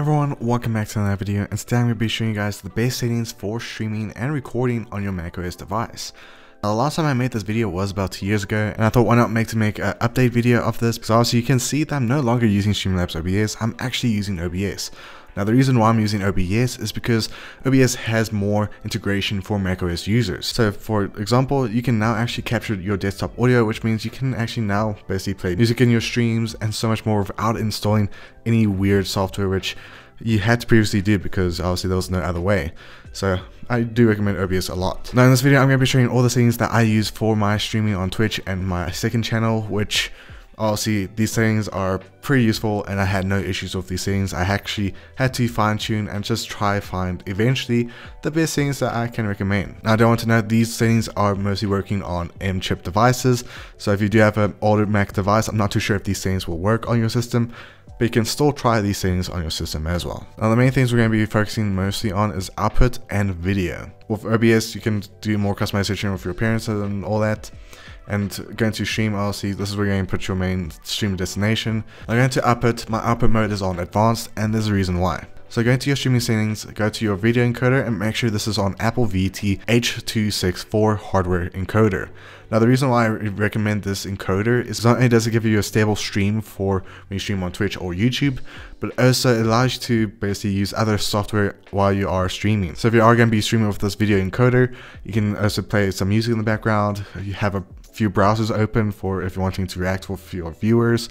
everyone, welcome back to another video and today I'm going to be showing you guys the best settings for streaming and recording on your macOS device. Now, the last time I made this video was about 2 years ago and I thought why not make to make an update video of this because obviously you can see that I'm no longer using Streamlabs OBS, I'm actually using OBS. Now the reason why I'm using OBS is because OBS has more integration for macOS users. So for example, you can now actually capture your desktop audio, which means you can actually now basically play music in your streams and so much more without installing any weird software which you had to previously do because obviously there was no other way. So I do recommend OBS a lot. Now in this video I'm going to be showing all the settings that I use for my streaming on Twitch and my second channel which Obviously, these settings are pretty useful and I had no issues with these settings. I actually had to fine tune and just try find eventually the best settings that I can recommend. Now I don't want to note these settings are mostly working on M chip devices. So if you do have an older Mac device, I'm not too sure if these settings will work on your system but you can still try these settings on your system as well. Now the main things we're going to be focusing mostly on is output and video. With OBS you can do more customization with your appearances and all that and going to stream RLC, this is where you're going to put your main stream destination. I'm going to output, my output mode is on advanced and there's a reason why. So go into your streaming settings, go to your video encoder and make sure this is on Apple VT H264 hardware encoder. Now the reason why I recommend this encoder is not only does it give you a stable stream for when you stream on Twitch or YouTube, but also it allows you to basically use other software while you are streaming. So if you are going to be streaming with this video encoder, you can also play some music in the background, you have a few browsers open for if you're wanting to react with your viewers.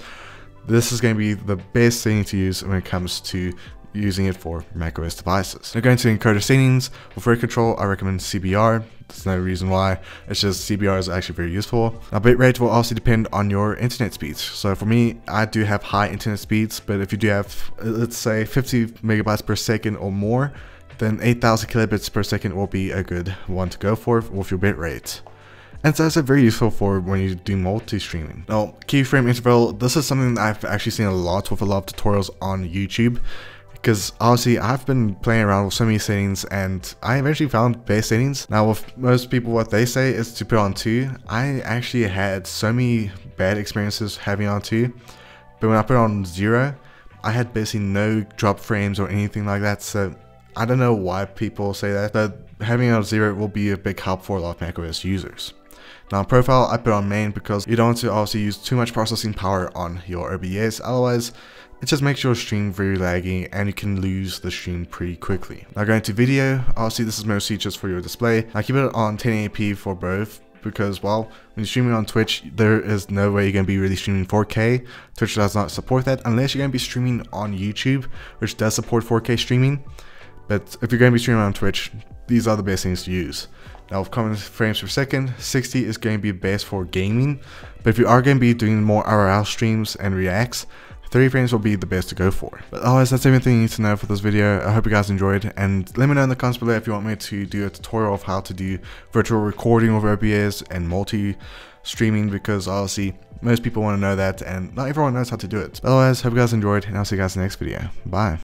This is going to be the best thing to use when it comes to using it for macOS devices. Now going to encoder settings, with rate control I recommend CBR, there's no reason why, it's just CBR is actually very useful. Now bitrate will also depend on your internet speeds. So for me, I do have high internet speeds, but if you do have, let's say 50 megabytes per second or more, then 8000 kilobits per second will be a good one to go for with your bitrate. And so it's very useful for when you do multi-streaming. Now, keyframe interval, this is something that I've actually seen a lot with a lot of tutorials on YouTube. Because obviously I've been playing around with so many settings and I eventually found best settings. Now with most people what they say is to put on 2. I actually had so many bad experiences having on 2. But when I put on 0, I had basically no drop frames or anything like that. So I don't know why people say that. But having on 0 will be a big help for a lot of macOS users. Now profile I put on main because you don't want to obviously use too much processing power on your OBS otherwise it just makes your stream very laggy and you can lose the stream pretty quickly. Now going to video, obviously this is mostly just for your display. I keep it on 1080p for both because well when you're streaming on twitch there is no way you're going to be really streaming 4k twitch does not support that unless you're going to be streaming on youtube which does support 4k streaming but if you're going to be streaming on twitch these are the best things to use now with common frames per second, 60 is going to be best for gaming, but if you are going to be doing more IRL streams and reacts, 30 frames will be the best to go for. But otherwise, that's everything you need to know for this video. I hope you guys enjoyed, and let me know in the comments below if you want me to do a tutorial of how to do virtual recording with OBS and multi-streaming, because obviously, most people want to know that, and not everyone knows how to do it. But otherwise, hope you guys enjoyed, and I'll see you guys in the next video. Bye.